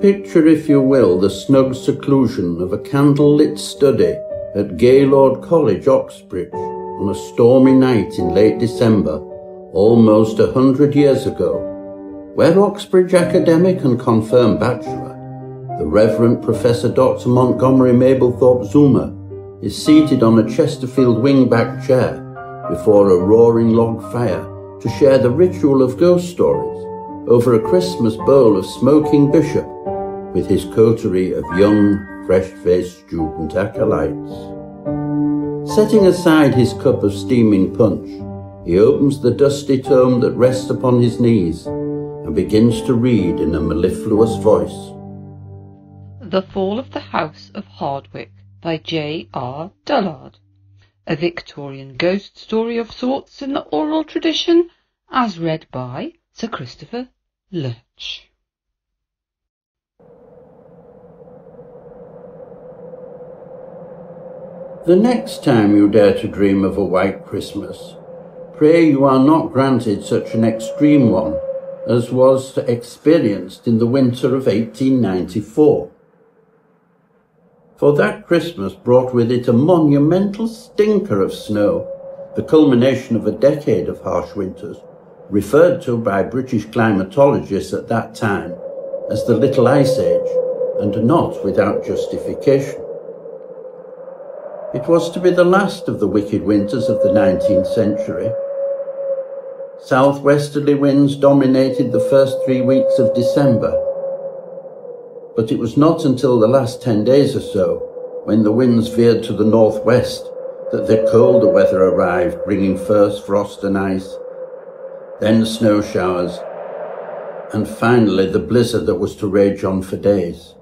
Picture, if you will, the snug seclusion of a candle-lit study at Gaylord College, Oxbridge, on a stormy night in late December, almost a hundred years ago, where Oxbridge academic and confirmed bachelor, the Reverend Professor Dr. Montgomery Mablethorpe Zuma, is seated on a Chesterfield wing-back chair before a roaring log fire to share the ritual of ghost stories over a Christmas bowl of smoking bishop with his coterie of young, fresh-faced student acolytes. Setting aside his cup of steaming punch, he opens the dusty tome that rests upon his knees and begins to read in a mellifluous voice. The Fall of the House of Hardwick by J. R. Dullard. A Victorian ghost story of sorts in the oral tradition, as read by Sir Christopher Lurch. The next time you dare to dream of a white Christmas, pray you are not granted such an extreme one as was experienced in the winter of 1894 for that Christmas brought with it a monumental stinker of snow, the culmination of a decade of harsh winters, referred to by British climatologists at that time as the Little Ice Age, and not without justification. It was to be the last of the wicked winters of the 19th century. Southwesterly winds dominated the first three weeks of December, but it was not until the last 10 days or so, when the winds veered to the northwest, that the colder weather arrived, bringing first frost and ice, then snow showers, and finally the blizzard that was to rage on for days,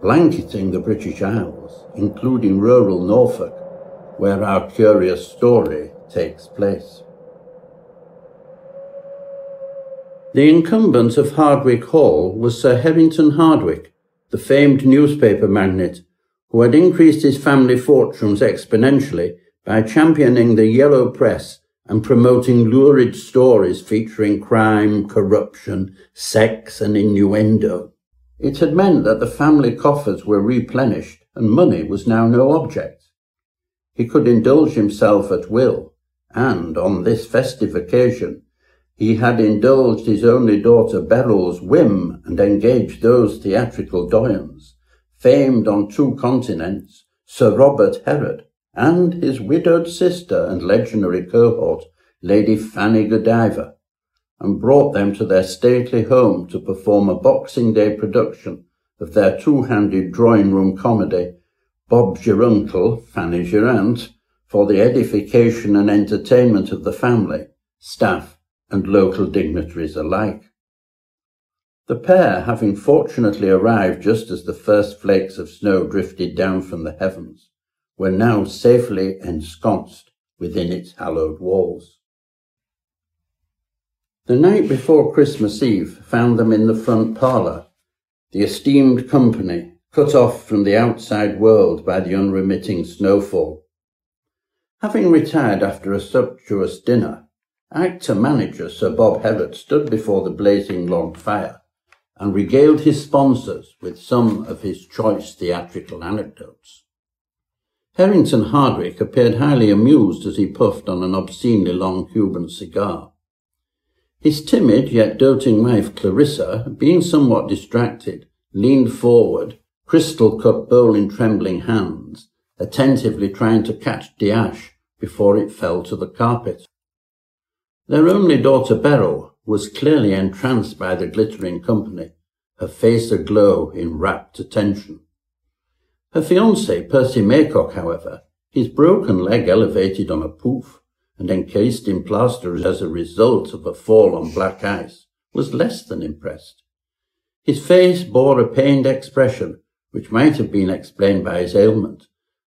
blanketing the British Isles, including rural Norfolk, where our curious story takes place. The incumbent of Hardwick Hall was Sir Harrington Hardwick, the famed newspaper magnate, who had increased his family fortunes exponentially by championing the yellow press and promoting lurid stories featuring crime, corruption, sex, and innuendo. It had meant that the family coffers were replenished and money was now no object. He could indulge himself at will, and on this festive occasion, he had indulged his only daughter Beryl's whim and engaged those theatrical doyens, famed on two continents, Sir Robert Herod, and his widowed sister and legendary cohort, Lady Fanny Godiva, and brought them to their stately home to perform a Boxing Day production of their two-handed drawing-room comedy, Bob's Your Uncle, Fanny's Your Aunt, for the edification and entertainment of the family, staff, and local dignitaries alike. The pair, having fortunately arrived just as the first flakes of snow drifted down from the heavens, were now safely ensconced within its hallowed walls. The night before Christmas Eve found them in the front parlour, the esteemed company cut off from the outside world by the unremitting snowfall. Having retired after a sumptuous dinner, Actor manager Sir Bob Herod stood before the blazing log fire and regaled his sponsors with some of his choice theatrical anecdotes. Harrington Hardwick appeared highly amused as he puffed on an obscenely long Cuban cigar. His timid yet doting wife Clarissa, being somewhat distracted, leaned forward, crystal cup bowl in trembling hands, attentively trying to catch the ash before it fell to the carpet. Their only daughter Beryl was clearly entranced by the glittering company, her face aglow in rapt attention. Her fiancé, Percy Maycock, however, his broken leg elevated on a poof and encased in plaster as a result of a fall on black ice, was less than impressed. His face bore a pained expression which might have been explained by his ailment,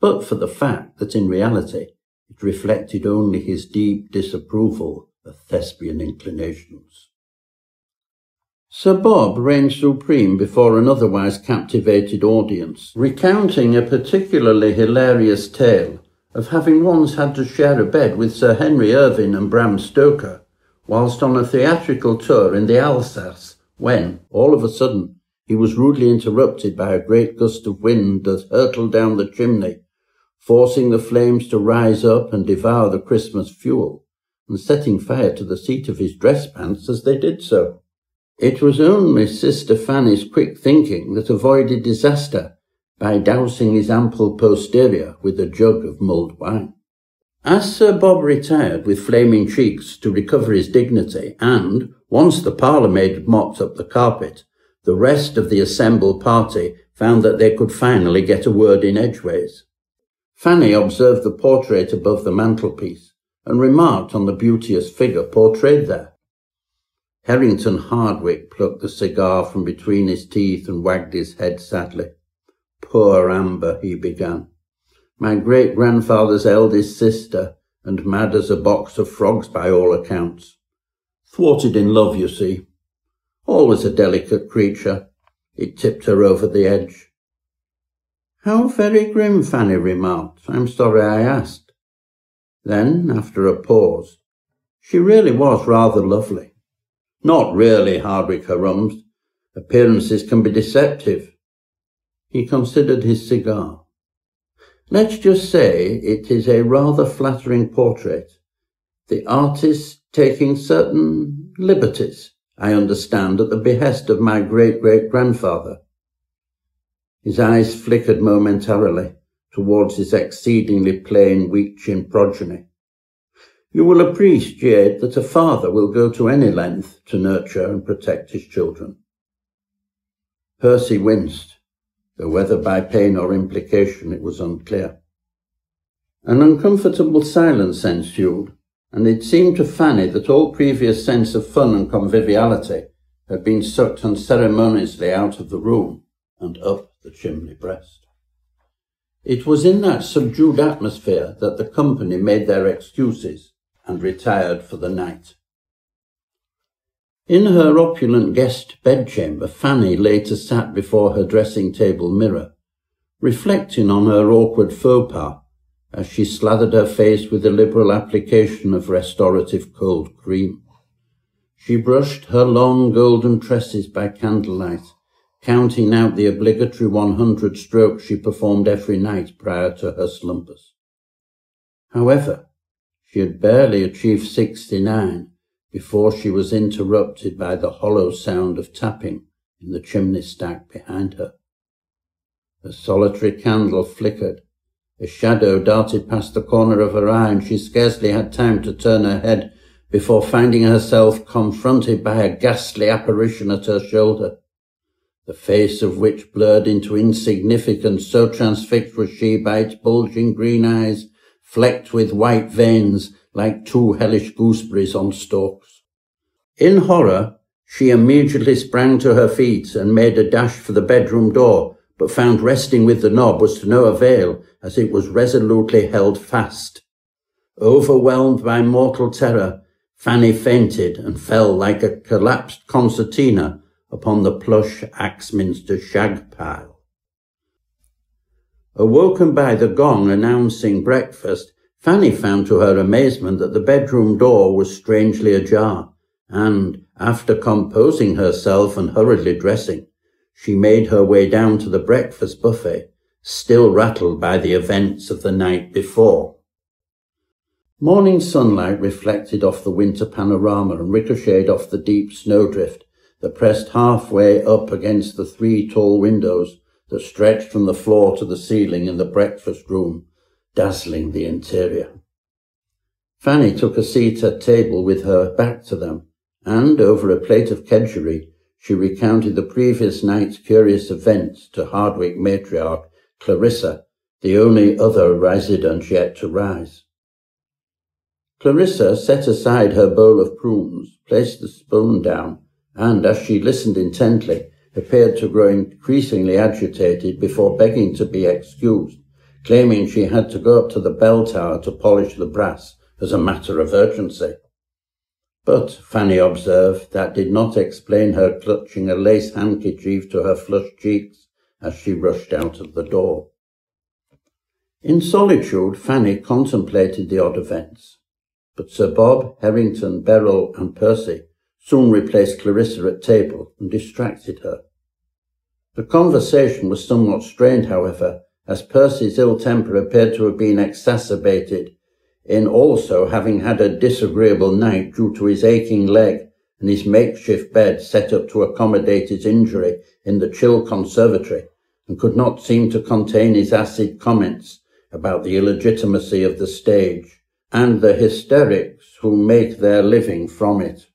but for the fact that in reality it reflected only his deep disapproval of thespian inclinations. Sir Bob reigned supreme before an otherwise captivated audience, recounting a particularly hilarious tale of having once had to share a bed with Sir Henry Irving and Bram Stoker whilst on a theatrical tour in the Alsace when, all of a sudden, he was rudely interrupted by a great gust of wind that hurtled down the chimney, forcing the flames to rise up and devour the Christmas fuel, and setting fire to the seat of his dress pants as they did so. It was only Sister Fanny's quick thinking that avoided disaster by dousing his ample posterior with a jug of mulled wine. As Sir Bob retired with flaming cheeks to recover his dignity, and, once the parlour-maid had mopped up the carpet, the rest of the assembled party found that they could finally get a word in edgeways. Fanny observed the portrait above the mantelpiece and remarked on the beauteous figure portrayed there. Harrington Hardwick plucked the cigar from between his teeth and wagged his head sadly. Poor Amber, he began my great-grandfather's eldest sister, and mad as a box of frogs by all accounts. Thwarted in love, you see. Always a delicate creature. It tipped her over the edge. How very grim, Fanny remarked. I'm sorry I asked. Then, after a pause, she really was rather lovely. Not really, Hardwick harummed. Appearances can be deceptive. He considered his cigar. Let's just say it is a rather flattering portrait. The artist taking certain liberties, I understand, at the behest of my great-great-grandfather. His eyes flickered momentarily towards his exceedingly plain, weak-chinned progeny. You will appreciate that a father will go to any length to nurture and protect his children. Percy winced though whether by pain or implication it was unclear. An uncomfortable silence ensued, and it seemed to Fanny that all previous sense of fun and conviviality had been sucked unceremoniously out of the room and up the chimney breast. It was in that subdued atmosphere that the company made their excuses and retired for the night. In her opulent guest bedchamber, Fanny later sat before her dressing table mirror, reflecting on her awkward faux pas as she slathered her face with a liberal application of restorative cold cream. She brushed her long golden tresses by candlelight, counting out the obligatory 100 strokes she performed every night prior to her slumbers. However, she had barely achieved 69 before she was interrupted by the hollow sound of tapping in the chimney stack behind her. A solitary candle flickered. A shadow darted past the corner of her eye, and she scarcely had time to turn her head before finding herself confronted by a ghastly apparition at her shoulder, the face of which blurred into insignificance, so transfixed was she by its bulging green eyes, flecked with white veins like two hellish gooseberries on stalks. In horror, she immediately sprang to her feet and made a dash for the bedroom door, but found resting with the knob was to no avail, as it was resolutely held fast. Overwhelmed by mortal terror, Fanny fainted and fell like a collapsed concertina upon the plush Axminster shag pile. Awoken by the gong announcing breakfast, Fanny found to her amazement that the bedroom door was strangely ajar, and, after composing herself and hurriedly dressing, she made her way down to the breakfast buffet, still rattled by the events of the night before. Morning sunlight reflected off the winter panorama and ricocheted off the deep snowdrift that pressed halfway up against the three tall windows that stretched from the floor to the ceiling in the breakfast room dazzling the interior. Fanny took a seat at table with her back to them, and over a plate of kedgeree, she recounted the previous night's curious events to Hardwick matriarch Clarissa, the only other resident yet to rise. Clarissa set aside her bowl of prunes, placed the spoon down, and, as she listened intently, appeared to grow increasingly agitated before begging to be excused claiming she had to go up to the bell tower to polish the brass as a matter of urgency. But, Fanny observed, that did not explain her clutching a lace handkerchief to her flushed cheeks as she rushed out of the door. In solitude, Fanny contemplated the odd events, but Sir Bob, Harrington, Beryl, and Percy soon replaced Clarissa at table and distracted her. The conversation was somewhat strained, however, as Percy's ill temper appeared to have been exacerbated in also having had a disagreeable night due to his aching leg and his makeshift bed set up to accommodate his injury in the chill conservatory, and could not seem to contain his acid comments about the illegitimacy of the stage and the hysterics who make their living from it.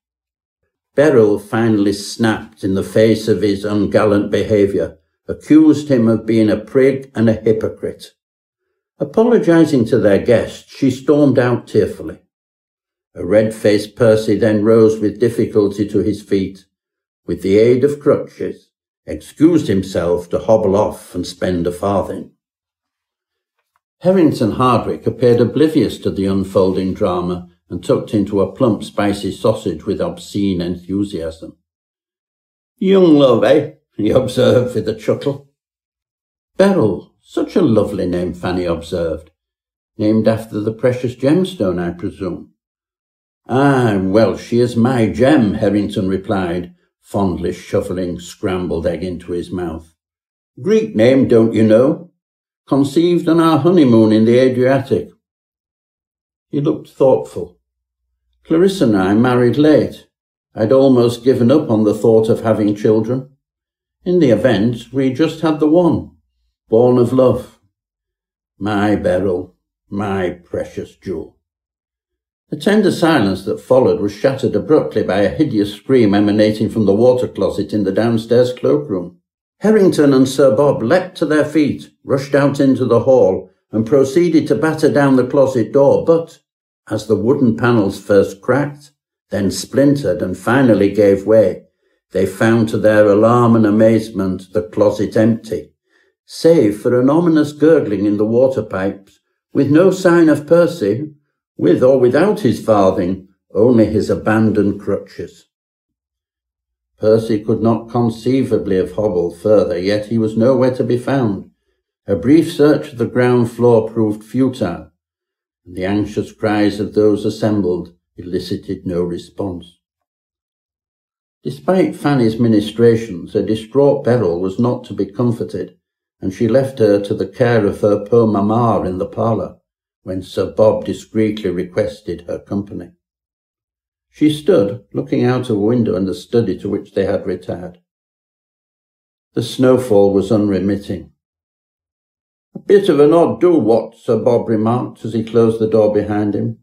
Beryl finally snapped in the face of his ungallant behaviour, accused him of being a prig and a hypocrite. Apologizing to their guest, she stormed out tearfully. A red-faced Percy then rose with difficulty to his feet, with the aid of crutches, excused himself to hobble off and spend a farthing. Harrington Hardwick appeared oblivious to the unfolding drama and tucked into a plump spicy sausage with obscene enthusiasm. Young love, eh? he observed with a chuckle. Beryl, such a lovely name, Fanny observed. Named after the precious gemstone, I presume. Ah, well, she is my gem, Harrington replied, fondly shuffling scrambled egg into his mouth. Greek name, don't you know? Conceived on our honeymoon in the Adriatic. He looked thoughtful. Clarissa and I married late. I'd almost given up on the thought of having children. In the event, we just had the one, born of love. My Beryl, my precious jewel. The tender silence that followed was shattered abruptly by a hideous scream emanating from the water closet in the downstairs cloakroom. Harrington and Sir Bob leapt to their feet, rushed out into the hall, and proceeded to batter down the closet door, but as the wooden panels first cracked, then splintered and finally gave way, they found to their alarm and amazement the closet empty, save for an ominous gurgling in the water pipes, with no sign of Percy, with or without his farthing, only his abandoned crutches. Percy could not conceivably have hobbled further, yet he was nowhere to be found. A brief search of the ground floor proved futile, and the anxious cries of those assembled elicited no response. Despite Fanny's ministrations, a distraught Beryl was not to be comforted, and she left her to the care of her poor mamma in the parlour, when Sir Bob discreetly requested her company. She stood, looking out of a window in the study to which they had retired. The snowfall was unremitting, a bit of an odd do what, Sir Bob remarked as he closed the door behind him.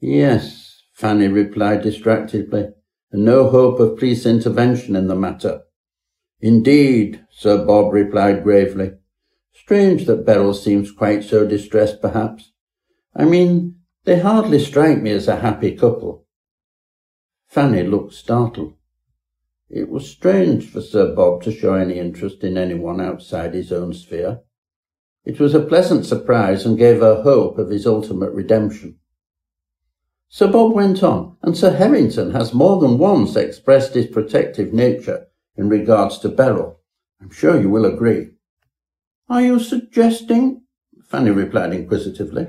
Yes, Fanny replied distractedly, and no hope of police intervention in the matter. Indeed, Sir Bob replied gravely. Strange that Beryl seems quite so distressed, perhaps. I mean, they hardly strike me as a happy couple. Fanny looked startled. It was strange for Sir Bob to show any interest in anyone outside his own sphere. It was a pleasant surprise and gave her hope of his ultimate redemption. Sir Bob went on, and Sir Harrington has more than once expressed his protective nature in regards to Beryl. I'm sure you will agree. Are you suggesting, Fanny replied inquisitively,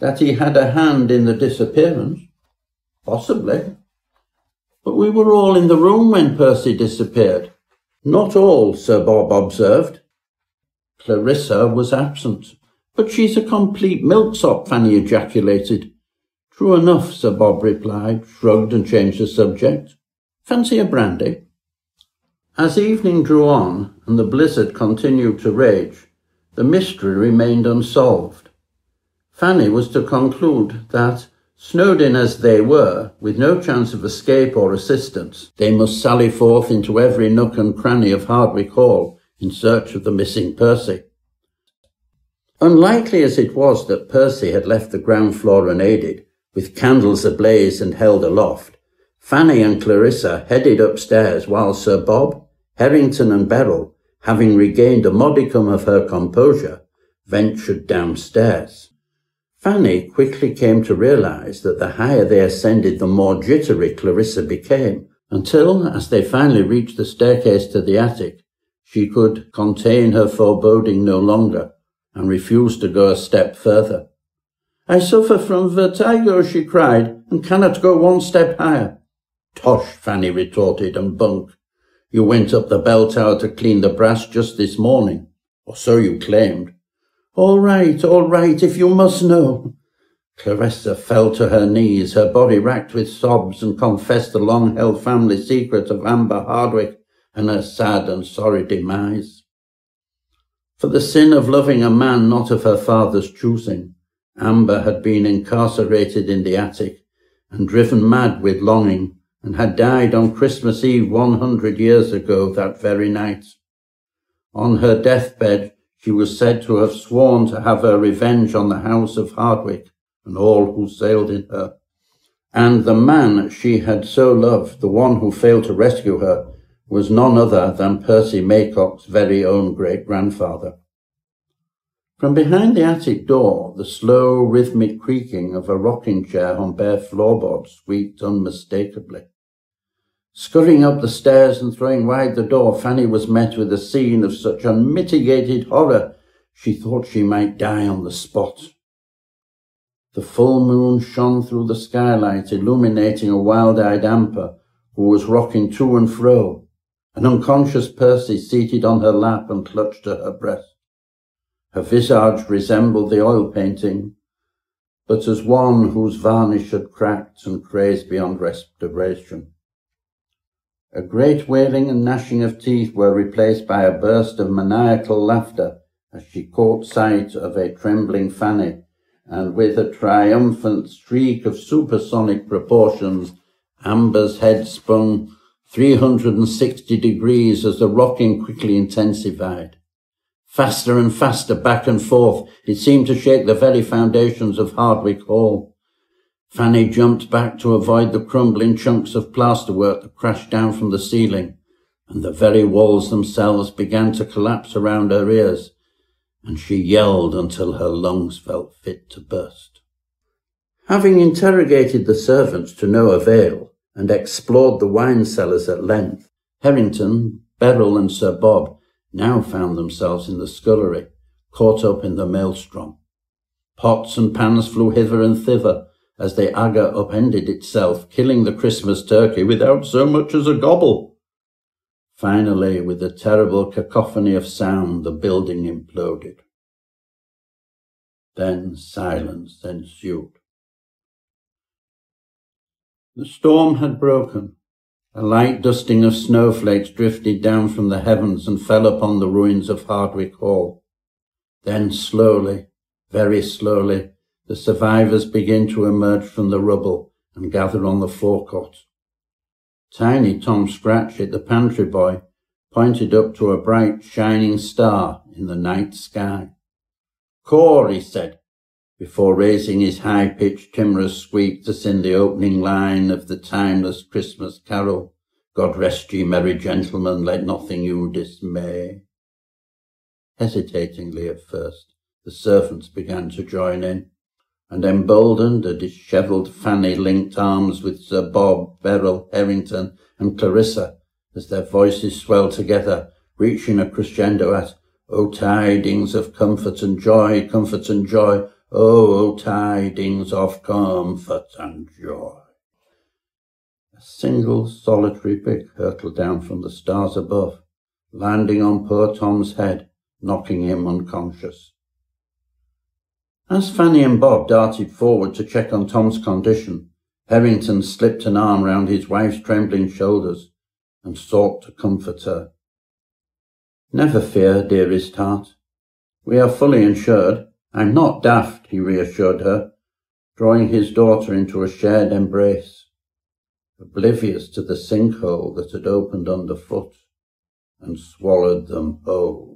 that he had a hand in the disappearance? Possibly. But we were all in the room when Percy disappeared. Not all, Sir Bob observed. Clarissa was absent. But she's a complete milksop, Fanny ejaculated. True enough, Sir Bob replied, shrugged and changed the subject. Fancy a brandy? As evening drew on and the blizzard continued to rage, the mystery remained unsolved. Fanny was to conclude that, snowed in as they were, with no chance of escape or assistance, they must sally forth into every nook and cranny of Hardwick Hall in search of the missing Percy. Unlikely as it was that Percy had left the ground floor unaided, with candles ablaze and held aloft, Fanny and Clarissa headed upstairs while Sir Bob, Harrington and Beryl, having regained a modicum of her composure, ventured downstairs. Fanny quickly came to realize that the higher they ascended, the more jittery Clarissa became, until, as they finally reached the staircase to the attic, she could contain her foreboding no longer and refused to go a step further. I suffer from vertigo, she cried, and cannot go one step higher. Tosh, Fanny retorted, and bunk. You went up the bell tower to clean the brass just this morning, or so you claimed. All right, all right, if you must know. Clarissa fell to her knees, her body racked with sobs, and confessed the long-held family secret of Amber Hardwick and her sad and sorry demise. For the sin of loving a man not of her father's choosing, Amber had been incarcerated in the attic and driven mad with longing and had died on Christmas Eve 100 years ago that very night. On her deathbed, she was said to have sworn to have her revenge on the house of Hardwick and all who sailed in her. And the man she had so loved, the one who failed to rescue her, was none other than Percy Maycock's very own great-grandfather. From behind the attic door, the slow, rhythmic creaking of a rocking chair on bare floorboards squeaked unmistakably. Scurrying up the stairs and throwing wide the door, Fanny was met with a scene of such unmitigated horror she thought she might die on the spot. The full moon shone through the skylight, illuminating a wild-eyed Amber who was rocking to and fro, an unconscious Percy seated on her lap and clutched to her breast. Her visage resembled the oil painting, but as one whose varnish had cracked and crazed beyond restoration. A great wailing and gnashing of teeth were replaced by a burst of maniacal laughter as she caught sight of a trembling Fanny, and with a triumphant shriek of supersonic proportions, Amber's head spun 360 degrees as the rocking quickly intensified. Faster and faster, back and forth, it seemed to shake the very foundations of Hardwick Hall. Fanny jumped back to avoid the crumbling chunks of plasterwork that crashed down from the ceiling, and the very walls themselves began to collapse around her ears, and she yelled until her lungs felt fit to burst. Having interrogated the servants to no avail, and explored the wine cellars at length, Harrington, Beryl, and Sir Bob now found themselves in the scullery, caught up in the maelstrom. Pots and pans flew hither and thither, as the Aga upended itself, killing the Christmas turkey without so much as a gobble. Finally, with a terrible cacophony of sound, the building imploded. Then silence ensued. The storm had broken. A light dusting of snowflakes drifted down from the heavens and fell upon the ruins of Hardwick Hall. Then slowly, very slowly, the survivors begin to emerge from the rubble and gather on the forecourt. Tiny Tom Scratchit, the pantry boy, pointed up to a bright shining star in the night sky. Core, he said, before raising his high-pitched timorous squeak to sing the opening line of the timeless Christmas carol, God rest ye, merry gentlemen, let nothing you dismay. Hesitatingly at first, the servants began to join in and emboldened a dishevelled Fanny linked arms with Sir Bob, Beryl, Harrington, and Clarissa as their voices swelled together, reaching a crescendo at O tidings of comfort and joy, comfort and joy, O tidings of comfort and joy. A single solitary brick hurtled down from the stars above, landing on poor Tom's head, knocking him unconscious. As Fanny and Bob darted forward to check on Tom's condition, Harrington slipped an arm round his wife's trembling shoulders and sought to comfort her. Never fear, dearest heart. We are fully insured. I'm not daft, he reassured her, drawing his daughter into a shared embrace, oblivious to the sinkhole that had opened underfoot and swallowed them whole.